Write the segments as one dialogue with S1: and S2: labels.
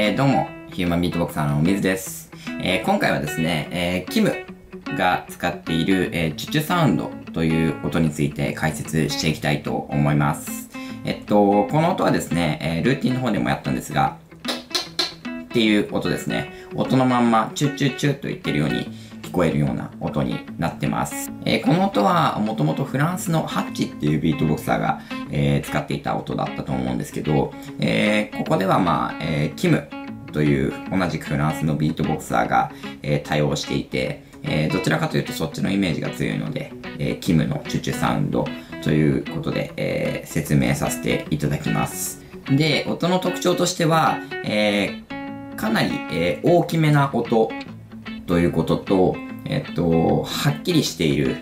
S1: えー、どうも、ヒューマンビートボクサーの水です。えー、今回はですね、えー、キムが使っている、え、チュチュサウンドという音について解説していきたいと思います。えっと、この音はですね、え、ルーティンの方でもやったんですが、っていう音ですね。音のまんま、チュチュチュと言ってるように聞こえるような音になってます。えーこの音はもともとフランスのハッチっていうビートボクサーが、えー使っていた音だったと思うんですけど、えーここではまあ、えキムという同じくフランスのビートボクサーが、え対応していて、えどちらかというとそっちのイメージが強いので、えキムのチュチュサウンドということで、え説明させていただきます。で、音の特徴としては、えかなり、え大きめな音ということと、えっと、はっきりしている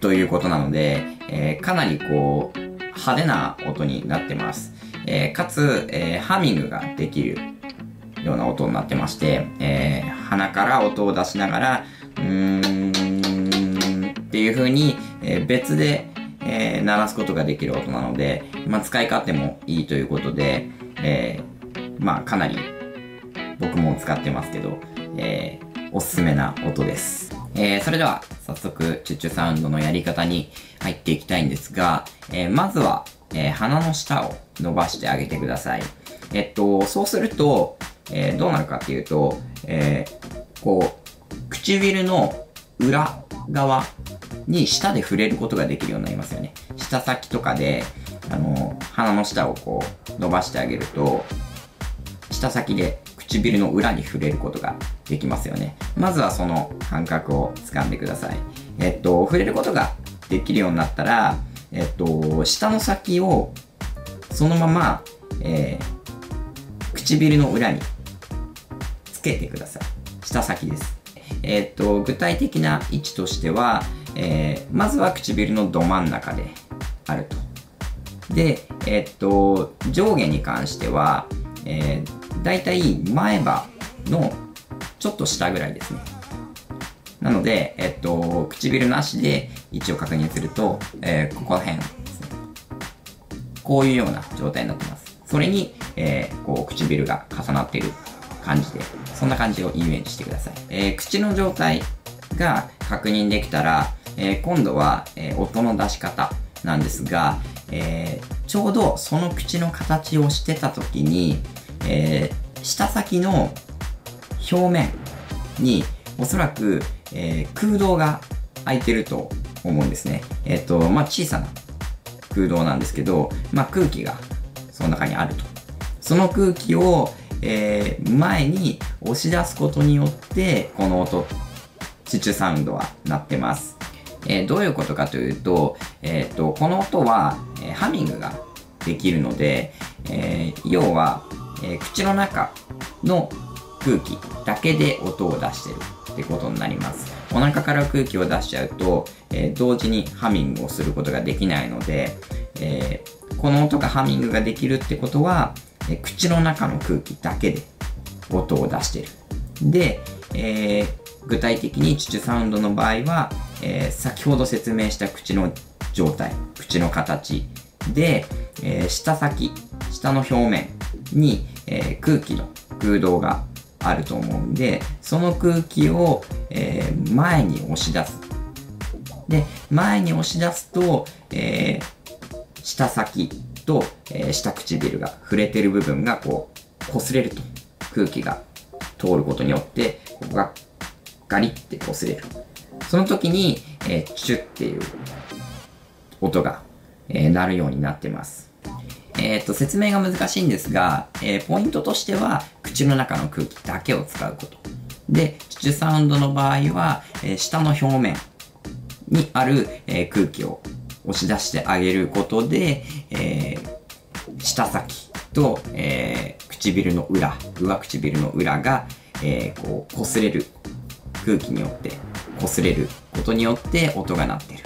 S1: ということなので、えーかなりこう、派手な音になってます。えーかつ、えーハミングができるような音になってまして、えー鼻から音を出しながら、うーんっていう風に、え別で、え鳴らすことができる音なので、まあ、使い勝手もいいということで、えまあ、かなり僕も使ってますけど、えーおすすめな音です。えーそれでは、早速、チュッチュサウンドのやり方に入っていきたいんですが、えーまずは、えー鼻の下を伸ばしてあげてください。えっと、そうすると、えーどうなるかっていうと、えーこう、唇の裏側に舌で触れることができるようになりますよね。舌先とかで、あの、鼻の下をこう、伸ばしてあげると、舌先で唇の裏に触れることができますよね。まずはその感覚を掴んでください。えっと、触れることができるようになったら、えっと、舌の先をそのまま、えー唇の裏につけてください。舌先です。えっと、具体的な位置としては、えーまずは唇のど真ん中であると。で、えっと、上下に関しては、えー、だいたい前歯のちょっと下ぐらいですね。なので、えっと、唇なしで位置を確認すると、えーここら辺ですね。こういうような状態になってます。それに、えーこう、唇が重なっている感じで、そんな感じをイメージしてください。えー口の状態が確認できたら、えー今度は、えー音の出し方なんですが、えーちょうどその口の形をしてた時に、えー舌先の表面におそらく、えー空洞が開いてると思うんですね。えっ、と、まあ、小さな空洞なんですけど、まあ、空気がその中にあると。その空気を、えー前に押し出すことによって、この音、チュチュサウンドは鳴ってます。えーどういうことかというと、えっ、と、この音は、えハミングができるので、え要は、えー口の中の空気だけで音を出してるってことになります。お腹から空気を出しちゃうと、えー同時にハミングをすることができないので、えーこの音がハミングができるってことは、えー口の中の空気だけで音を出してる。で、え具体的にチチュサウンドの場合は、え先ほど説明した口の状態、口の形で、えー舌先、舌の表面に、えー空気の空洞があると思うんで、その空気を、えー前に押し出す。で、前に押し出すと、えー舌先と、えー下唇が触れてる部分がこう、擦れると。空気が通ることによって、ここがガリって擦れる。その時に、えーチュッっていう音が、えー鳴るようになってます。えっ、と、説明が難しいんですが、えーポイントとしては、口の中の空気だけを使うこと。で、チュチュサウンドの場合は、えー舌の表面にある、え空気を押し出してあげることで、え舌先と、え、唇の裏、上唇の裏が、えー、こう、擦れる。空気によって、擦れることによって音が鳴ってる。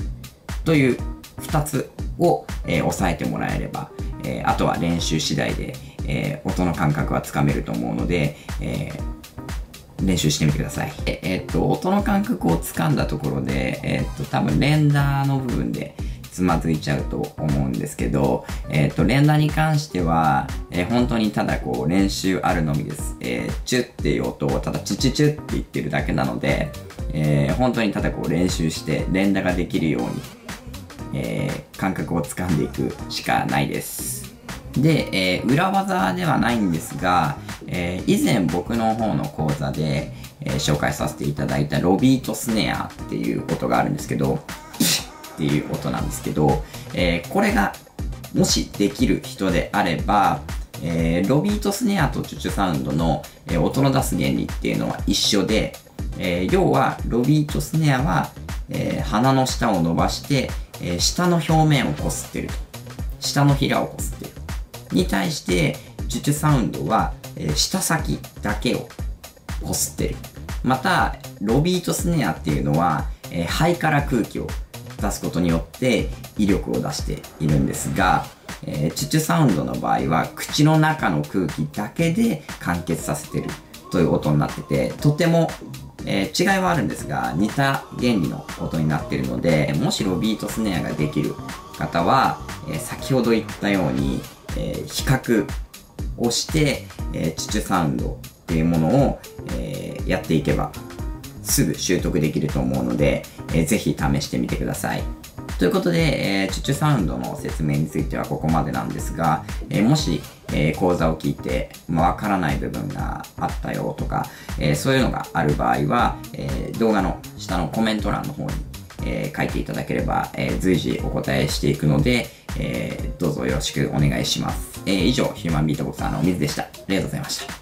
S1: という2つを、えー、押さえてもらえれば、えー、あとは練習次第で、えー、音の感覚はつかめると思うので、え練習してみてください。ええっと、音の感覚をつかんだところで、えっと、多分連打の部分で、つまずいちゃうと思うんですけど、えっ、ー、と、連打に関しては、えー、本当にただこう練習あるのみです。えー、チュっていう音をただチュチュチュって言ってるだけなので、えー、本当にただこう練習して連打ができるように、えー、感覚をつかんでいくしかないです。で、えー、裏技ではないんですが、えー、以前僕の方の講座で、え、紹介させていただいたロビートスネアっていう音があるんですけど、っていう音なんですけど、え、これがもしできる人であれば、え、ロビートスネアとチュチュサウンドの、え、音の出す原理っていうのは一緒で、え、要はロビートスネアは、えー、鼻の下を伸ばして、えー、下の表面をこすってると。下のひらをこすってる。に対して、チュチュサウンドは、えー、下先だけをこすってる。また、ロビートスネアっていうのは、え、肺から空気を出すことによって威力を出しているんですが、えー、チュチュサウンドの場合は口の中の空気だけで完結させてるという音になってて、とても、えー、違いはあるんですが、似た原理の音になっているので、もしロビートスネアができる方は、えー、先ほど言ったように、え比較をして、えチュチュサウンドっていうものを、えやっていけばすぐ習得できると思うので、えー、ぜひ試してみてください。ということで、え、チュチュサウンドの説明についてはここまでなんですが、え、もし、えー、講座を聞いて、まあ、わからない部分があったよとか、えー、そういうのがある場合は、えー、動画の下のコメント欄の方に、え、書いていただければ、え、随時お答えしていくので、え、どうぞよろしくお願いします。え、以上、ヒューマンビートボクサーの水でした。ありがとうございました。